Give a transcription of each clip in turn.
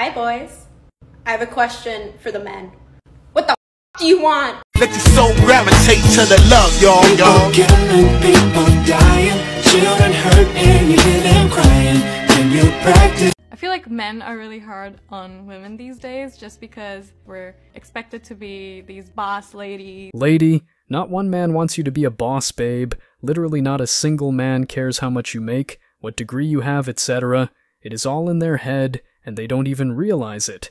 Hi, boys. I have a question for the men. What the f- do you want? Let your soul gravitate to the love, y'all, y'all. Killing people dying, children hurt, and you hear them crying. Can you practice? I feel like men are really hard on women these days just because we're expected to be these boss ladies. Lady, not one man wants you to be a boss, babe. Literally, not a single man cares how much you make, what degree you have, etc. It is all in their head, and they don't even realize it.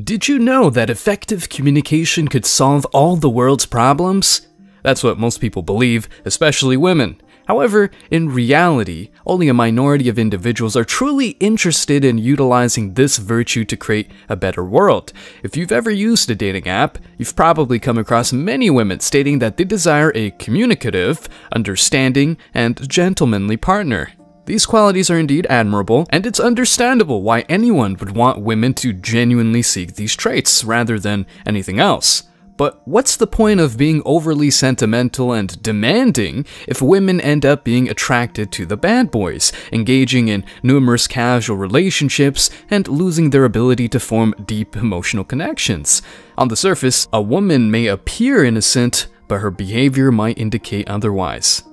Did you know that effective communication could solve all the world's problems? That's what most people believe, especially women. However, in reality, only a minority of individuals are truly interested in utilizing this virtue to create a better world. If you've ever used a dating app, you've probably come across many women stating that they desire a communicative, understanding, and gentlemanly partner. These qualities are indeed admirable, and it's understandable why anyone would want women to genuinely seek these traits rather than anything else. But what's the point of being overly sentimental and demanding if women end up being attracted to the bad boys, engaging in numerous casual relationships, and losing their ability to form deep emotional connections? On the surface, a woman may appear innocent, but her behavior might indicate otherwise.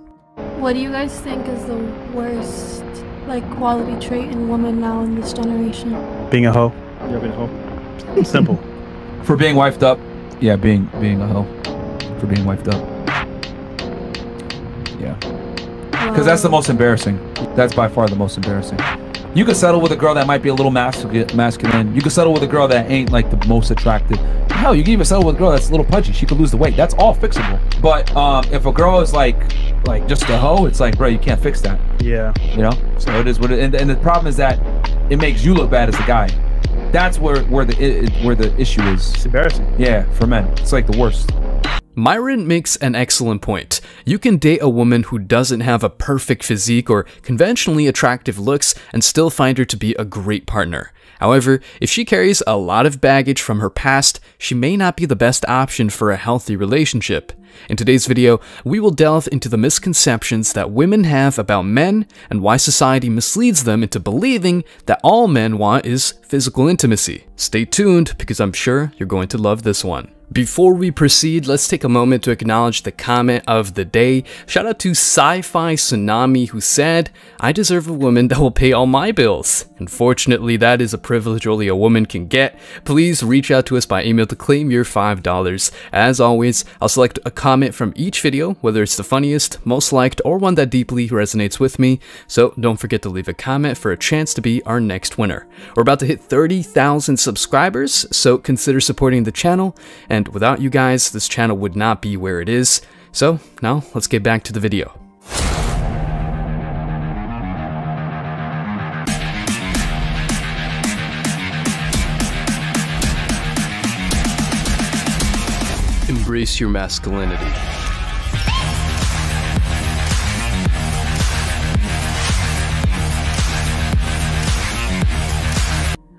What do you guys think is the worst, like, quality trait in women now in this generation? Being a hoe. You ever been a hoe? Simple. For being wifed up. Yeah, being being a hoe. For being wifed up. Yeah. Because that's the most embarrassing. That's by far the most embarrassing. You could settle with a girl that might be a little mascu- masculine. You could settle with a girl that ain't like the most attractive. Hell, you can even settle with a girl that's a little pudgy. She could lose the weight. That's all fixable. But um, if a girl is like, like just a hoe, it's like, bro, you can't fix that. Yeah. You know. So it is what it. And, and the problem is that it makes you look bad as the guy. That's where where the where the issue is. It's embarrassing. Yeah, for men, it's like the worst. Myron makes an excellent point. You can date a woman who doesn't have a perfect physique or conventionally attractive looks and still find her to be a great partner. However, if she carries a lot of baggage from her past, she may not be the best option for a healthy relationship. In today's video, we will delve into the misconceptions that women have about men and why society misleads them into believing that all men want is physical intimacy. Stay tuned because I'm sure you're going to love this one. Before we proceed, let's take a moment to acknowledge the comment of the day. Shout out to Sci-Fi Tsunami who said, I deserve a woman that will pay all my bills. Unfortunately, that is a privilege only a woman can get. Please reach out to us by email to claim your $5. As always, I'll select a comment from each video, whether it's the funniest, most liked, or one that deeply resonates with me, so don't forget to leave a comment for a chance to be our next winner. We're about to hit 30,000 subscribers, so consider supporting the channel, and without you guys, this channel would not be where it is. So now let's get back to the video. Embrace your masculinity.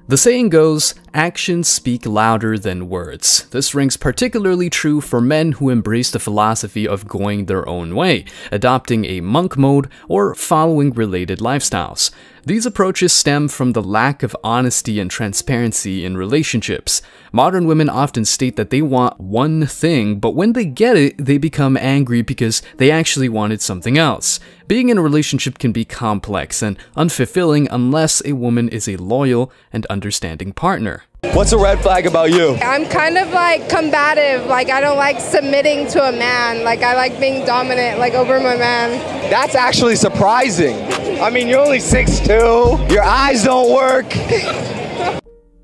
The saying goes, actions speak louder than words. This rings particularly true for men who embrace the philosophy of going their own way, adopting a monk mode, or following related lifestyles. These approaches stem from the lack of honesty and transparency in relationships. Modern women often state that they want one thing, but when they get it, they become angry because they actually wanted something else. Being in a relationship can be complex and unfulfilling unless a woman is a loyal and understanding partner. What's a red flag about you? I'm kind of like combative. Like I don't like submitting to a man. Like I like being dominant, like over my man. That's actually surprising. I mean, you're only 6'2", your eyes don't work.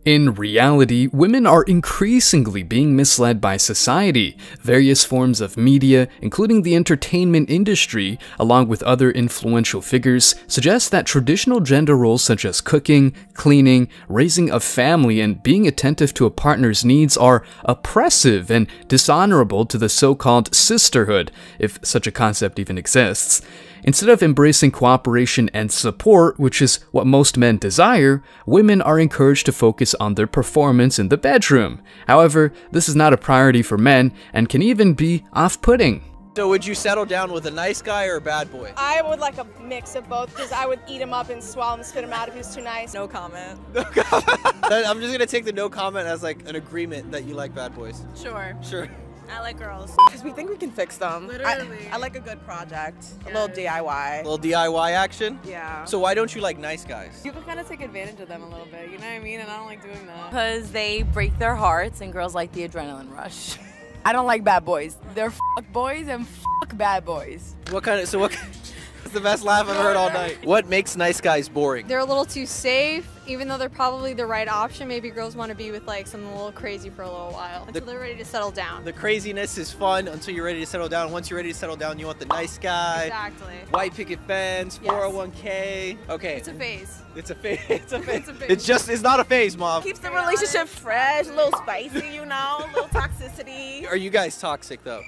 In reality, women are increasingly being misled by society. Various forms of media, including the entertainment industry, along with other influential figures, suggest that traditional gender roles such as cooking, cleaning, raising a family, and being attentive to a partner's needs are oppressive and dishonorable to the so-called sisterhood, if such a concept even exists. Instead of embracing cooperation and support, which is what most men desire, women are encouraged to focus on their performance in the bedroom. However, this is not a priority for men and can even be off putting. So would you settle down with a nice guy or a bad boy? I would like a mix of both because I would eat him up and swallow him spit him out if he was too nice. No comment. I'm just gonna take the no comment as like an agreement that you like bad boys. Sure. Sure. I like girls. Because we think we can fix them. Literally. I, I like a good project, a little DIY. A little DIY action? Yeah. So why don't you like nice guys? You can kind of take advantage of them a little bit, you know what I mean? And I don't like doing that. Because they break their hearts and girls like the adrenaline rush. I don't like bad boys. They're fuck boys and fuck bad boys. What kind of so what? It's the best laugh I've heard all night. What makes nice guys boring? They're a little too safe, even though they're probably the right option. Maybe girls want to be with like someone a little crazy for a little while until they're ready to settle down. The craziness is fun until you're ready to settle down. Once you're ready to settle down, you want the nice guy. Exactly. White picket fence, Yes. 401k. Okay. It's a phase. It's a phase. It's a phase. It's a phase. It's just. It's not a phase, mom. Keeps the relationship fresh, a little spicy, you know, a little toxicity. Are you guys toxic though?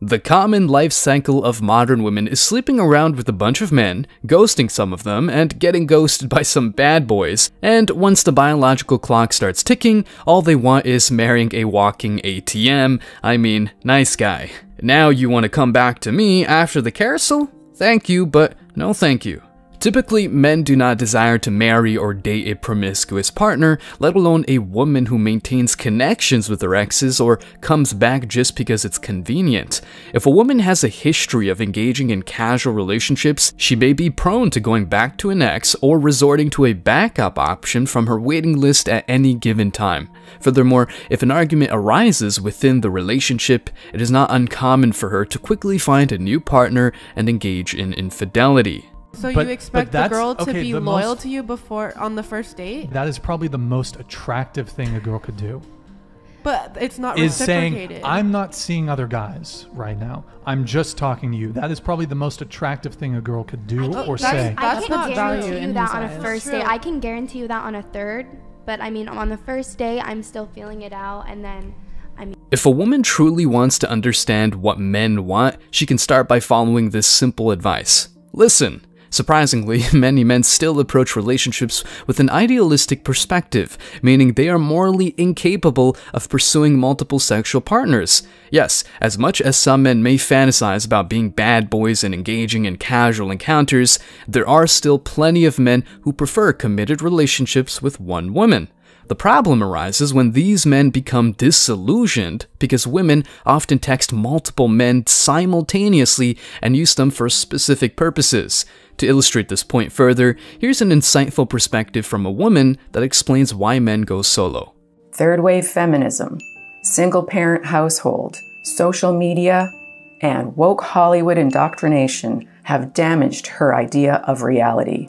The common life cycle of modern women is sleeping around with a bunch of men, ghosting some of them, and getting ghosted by some bad boys. And once the biological clock starts ticking, all they want is marrying a walking ATM, I mean, nice guy. Now you want to come back to me after the carousel? Thank you, but no thank you. Typically, men do not desire to marry or date a promiscuous partner, let alone a woman who maintains connections with her exes or comes back just because it's convenient. If a woman has a history of engaging in casual relationships, she may be prone to going back to an ex or resorting to a backup option from her waiting list at any given time. Furthermore, if an argument arises within the relationship, it is not uncommon for her to quickly find a new partner and engage in infidelity. So But- you expect but the girl to okay, be loyal most- to you before on the first date? That is probably the most attractive thing a girl could do. But it's not is saying. I'm not seeing other guys right now. I'm just talking to you. That is probably the most attractive thing a girl could do or say. I That's can not value guarantee you that on a first True. date. I can guarantee you that on a third. But I mean, on the first day, I'm still feeling it out, and then, I mean. If a woman truly wants to understand what men want, she can start by following this simple advice. Listen. Surprisingly, many men still approach relationships with an idealistic perspective, meaning they are morally incapable of pursuing multiple sexual partners. Yes, as much as some men may fantasize about being bad boys and engaging in casual encounters, there are still plenty of men who prefer committed relationships with one woman. The problem arises when these men become disillusioned because women often text multiple men simultaneously and use them for specific purposes. To illustrate this point further, here's an insightful perspective from a woman that explains why men go solo. Third wave feminism, single parent household, social media, and woke Hollywood indoctrination have damaged her idea of reality.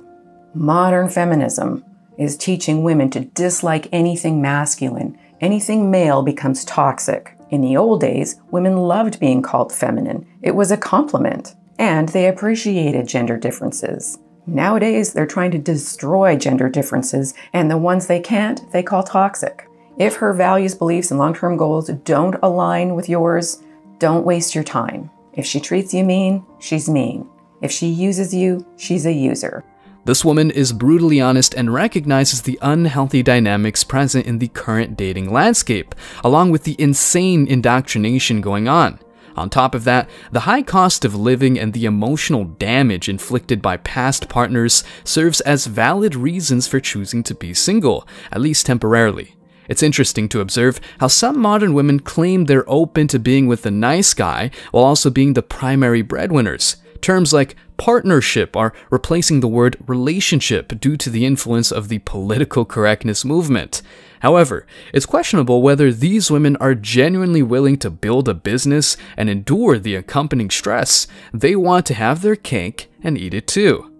Modern feminism is teaching women to dislike anything masculine. Anything male becomes toxic. In the old days, women loved being called feminine. It was a compliment, and they appreciated gender differences. Nowadays, they're trying to destroy gender differences, and the ones they can't, they call toxic. If her values, beliefs, and long term goals don't align with yours, don't waste your time. If she treats you mean, she's mean. If she uses you, she's a user. This woman is brutally honest and recognizes the unhealthy dynamics present in the current dating landscape, along with the insane indoctrination going on. On top of that, the high cost of living and the emotional damage inflicted by past partners serves as valid reasons for choosing to be single, at least temporarily. It's interesting to observe how some modern women claim they're open to being with a nice guy while also being the primary breadwinners. Terms like partnership are replacing the word relationship due to the influence of the political correctness movement. However, it's questionable whether these women are genuinely willing to build a business and endure the accompanying stress. They want to have their cake and eat it too.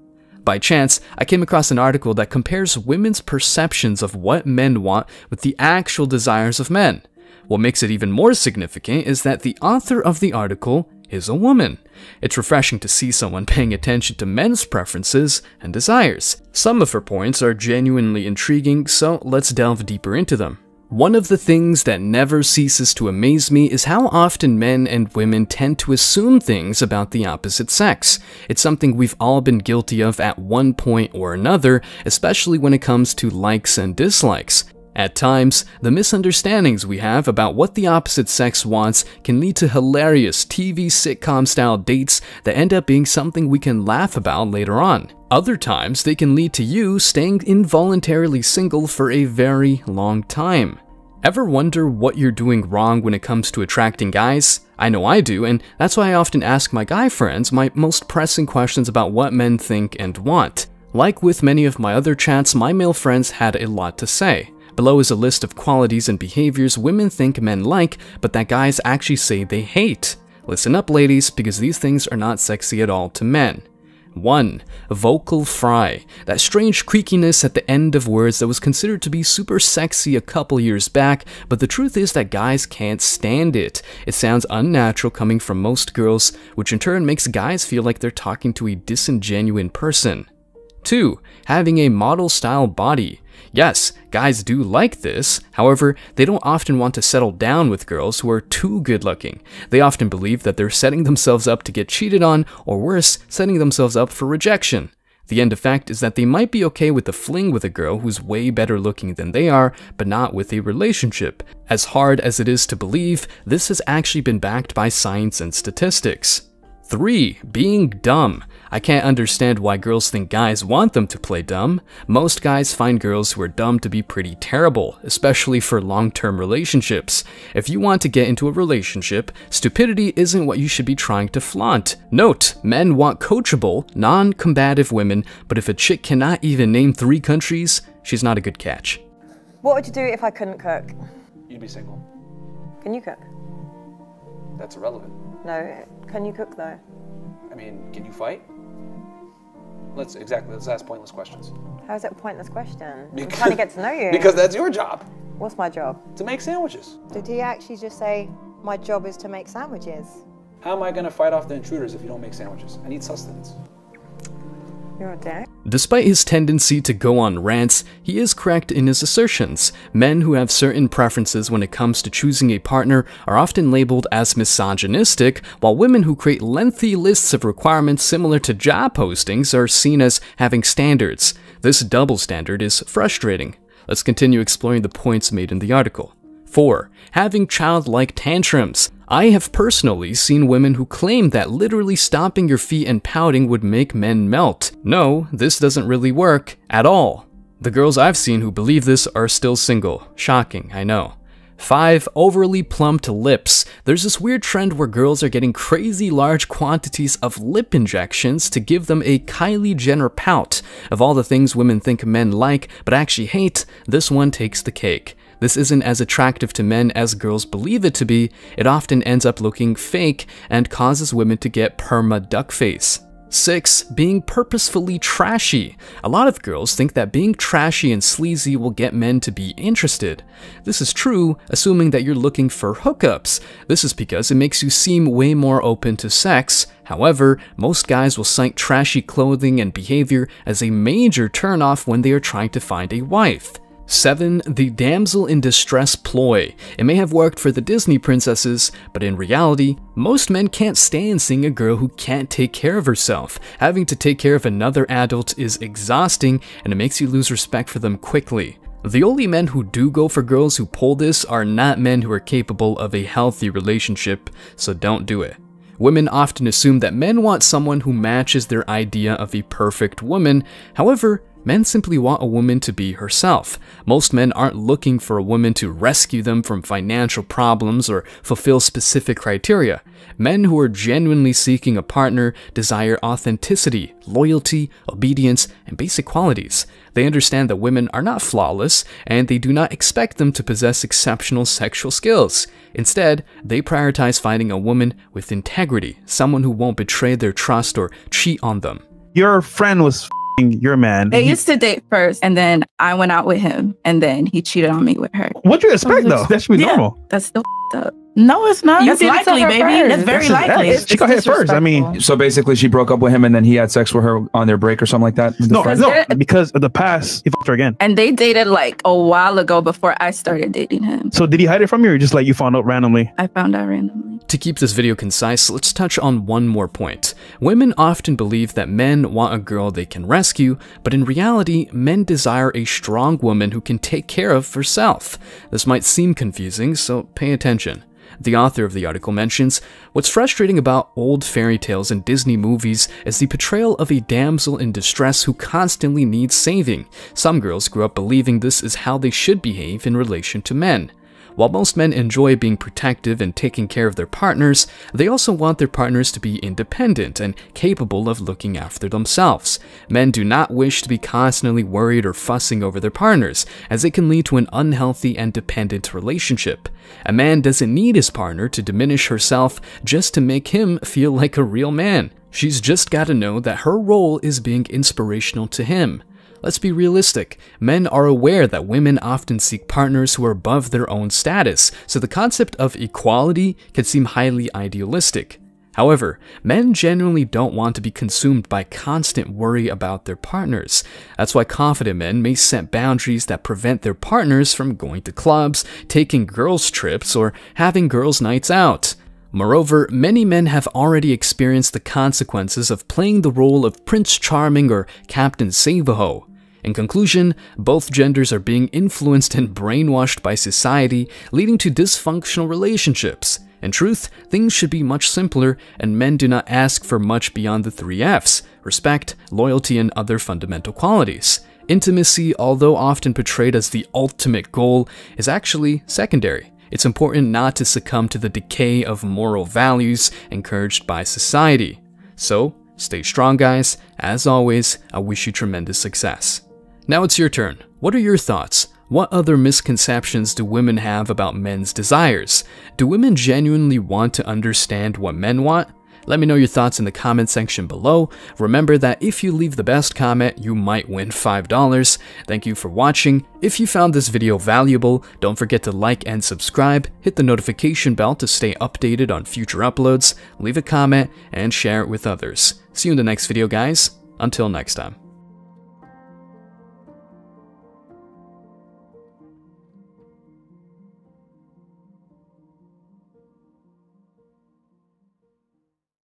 By chance, I came across an article that compares women's perceptions of what men want with the actual desires of men. What makes it even more significant is that the author of the article is a woman. It's refreshing to see someone paying attention to men's preferences and desires. Some of her points are genuinely intriguing, so let's delve deeper into them. One of the things that never ceases to amaze me is how often men and women tend to assume things about the opposite sex. It's something we've all been guilty of at one point or another, especially when it comes to likes and dislikes. At times, the misunderstandings we have about what the opposite sex wants can lead to hilarious TV sitcom style dates that end up being something we can laugh about later on. Other times, they can lead to you staying involuntarily single for a very long time. Ever wonder what you're doing wrong when it comes to attracting guys? I know I do, and that's why I often ask my guy friends my most pressing questions about what men think and want. Like with many of my other chats, my male friends had a lot to say. Below is a list of qualities and behaviors women think men like, but that guys actually say they hate. Listen up, ladies, because these things are not sexy at all to men. 1. Vocal fry. That strange creakiness at the end of words that was considered to be super sexy a couple years back, but the truth is that guys can't stand it. It sounds unnatural coming from most girls, which in turn makes guys feel like they're talking to a disingenuine person. 2. Having a model style body. Yes, guys do like this, however, they don't often want to settle down with girls who are too good looking. They often believe that they're setting themselves up to get cheated on, or worse, setting themselves up for rejection. The end effect is that they might be okay with a fling with a girl who's way better looking than they are, but not with a relationship. As hard as it is to believe, this has actually been backed by science and statistics. 3. Being dumb. I can't understand why girls think guys want them to play dumb. Most guys find girls who are dumb to be pretty terrible, especially for long-term relationships. If you want to get into a relationship, stupidity isn't what you should be trying to flaunt. Note, men want coachable, non-combative women, but if a chick cannot even name three countries, she's not a good catch. What would you do if I couldn't cook? You'd be single. Can you cook? That's irrelevant. No. Can you cook though? I mean, can you fight? Let's exactly. Let's ask pointless questions. How is it a pointless question? I'm trying to get to know you. Because that's your job. What's my job? To make sandwiches. Did he actually just say my job is to make sandwiches? How am I going to fight off the intruders if you don't make sandwiches? I need sustenance. You're a dick. Despite his tendency to go on rants, he is correct in his assertions. Men who have certain preferences when it comes to choosing a partner are often labeled as misogynistic, while women who create lengthy lists of requirements similar to job postings are seen as having standards. This double standard is frustrating. Let's continue exploring the points made in the article. 4. Having childlike tantrums. I have personally seen women who claim that literally stomping your feet and pouting would make men melt. No, this doesn't really work at all. The girls I've seen who believe this are still single. Shocking, I know. 5. Overly plumped lips. There's this weird trend where girls are getting crazy large quantities of lip injections to give them a Kylie Jenner pout. Of all the things women think men like but actually hate, this one takes the cake. This isn't as attractive to men as girls believe it to be, it often ends up looking fake and causes women to get perma duck face. 6. Being purposefully trashy. A lot of girls think that being trashy and sleazy will get men to be interested. This is true, assuming that you're looking for hookups. This is because it makes you seem way more open to sex. However, most guys will cite trashy clothing and behavior as a major turnoff when they are trying to find a wife. 7. The damsel in distress ploy. It may have worked for the Disney princesses, but in reality, most men can't stand seeing a girl who can't take care of herself. Having to take care of another adult is exhausting, and it makes you lose respect for them quickly. The only men who do go for girls who pull this are not men who are capable of a healthy relationship, so don't do it. Women often assume that men want someone who matches their idea of a perfect woman, however, Men simply want a woman to be herself. Most men aren't looking for a woman to rescue them from financial problems or fulfill specific criteria. Men who are genuinely seeking a partner desire authenticity, loyalty, obedience, and basic qualities. They understand that women are not flawless, and they do not expect them to possess exceptional sexual skills. Instead, they prioritize finding a woman with integrity, someone who won't betray their trust or cheat on them. Your friend was your man. They used to date first, and then I went out with him, and then he cheated on me with her. What do you expect oh, though? That should be Yeah, normal. That's the up. No, it's not. You That's did it to likely, her baby. first. That's very That's likely. ex. She got hit first. I mean, So basically, she broke up with him, and then he had sex with her on their break or something like that. no, friend? no, because of the past, he fucked her again. And they dated like a while ago before I started dating him. So did he hide it from you, or just like you found out randomly? I found out randomly. To keep this video concise, let's touch on one more point. Women often believe that men want a girl they can rescue, but in reality, men desire a strong woman who can take care of herself. This might seem confusing, so pay attention. The author of the article mentions, What's frustrating about old fairy tales and Disney movies is the portrayal of a damsel in distress who constantly needs saving. Some girls grew up believing this is how they should behave in relation to men. While most men enjoy being protective and taking care of their partners, they also want their partners to be independent and capable of looking after themselves. Men do not wish to be constantly worried or fussing over their partners, as it can lead to an unhealthy and dependent relationship. A man doesn't need his partner to diminish herself just to make him feel like a real man. She's just gotta know that her role is being inspirational to him. Let's be realistic. Men are aware that women often seek partners who are above their own status, so the concept of equality can seem highly idealistic. However, men genuinely don't want to be consumed by constant worry about their partners. That's why confident men may set boundaries that prevent their partners from going to clubs, taking girls' trips, or having girls' nights out. Moreover, many men have already experienced the consequences of playing the role of Prince Charming or Captain Save-A-Ho. In conclusion, both genders are being influenced and brainwashed by society, leading to dysfunctional relationships. In truth, things should be much simpler, and men do not ask for much beyond the three F's respect, loyalty, and other fundamental qualities. Intimacy, although often portrayed as the ultimate goal, is actually secondary. It's important not to succumb to the decay of moral values encouraged by society. So, stay strong, guys. As always, I wish you tremendous success. Now it's your turn. What are your thoughts? What other misconceptions do women have about men's desires? Do women genuinely want to understand what men want? Let me know your thoughts in the comment section below. Remember that if you leave the best comment, you might win $5. Thank you for watching. If you found this video valuable, don't forget to like and subscribe, hit the notification bell to stay updated on future uploads, leave a comment, and share it with others. See you in the next video, guys. Until next time.